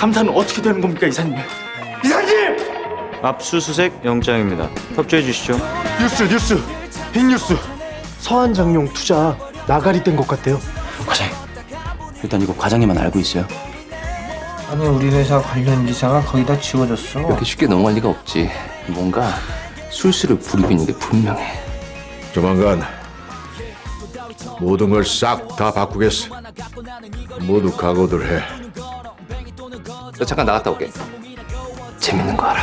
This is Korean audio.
감사는 어떻게 되는 겁니까 이사님? 이사님! 압수수색 영장입니다. 협조해 주시죠. 뉴스 뉴스 빅뉴스 서한 장용 투자 나가리 된 것 같대요 과장님 일단 이거 과장님만 알고 있어요 아니 우리 회사 관련 기사가 거의 다 지워졌어. 이렇게 쉽게 넘어갈 리가 없지 뭔가 술수를 부리고 있는 게 분명해 조만간 모든 걸 싹 다 바꾸겠어. 모두 각오들 해. 너 잠깐 나갔다 올게. 재밌는 거 알아